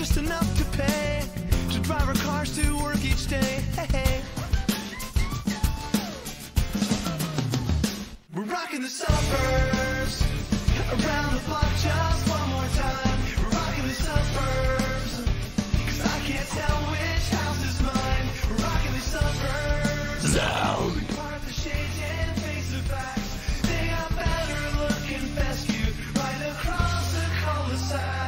just enough to pay to drive our cars to work each day. Hey, hey. We're rocking the suburbs around the block just one more time. We're rocking the suburbs. Cause I can't tell which house is mine. We're rocking the suburbs. Loud. Part the shades and face the facts. They got better looking fescue right across the cul-de-sac.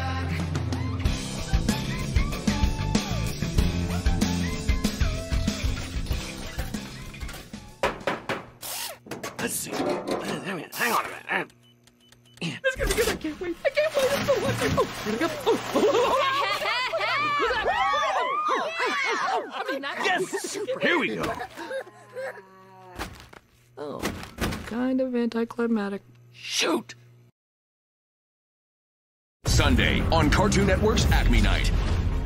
Let's see. Hang on a minute. Uh, It's gonna be good. I can't wait. I can't wait. It's so wonderful. Oh, here we go. Oh, oh, oh, oh, I mean, that's Yes! Here we go. Oh, kind of anticlimactic. Shoot! Sunday on Cartoon Network's Acme Night.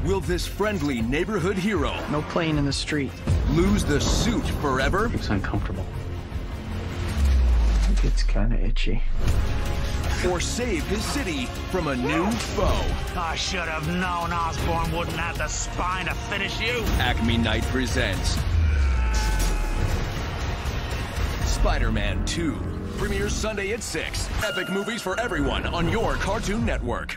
Will this friendly neighborhood hero No playing in the street. lose the suit forever? It's uncomfortable. It's kind of itchy. Or save his city from a new foe? I should have known Osborn wouldn't have the spine to finish you. Acme Night presents Spider Man 2. Premieres Sunday at 6. Epic movies for everyone on your Cartoon Network.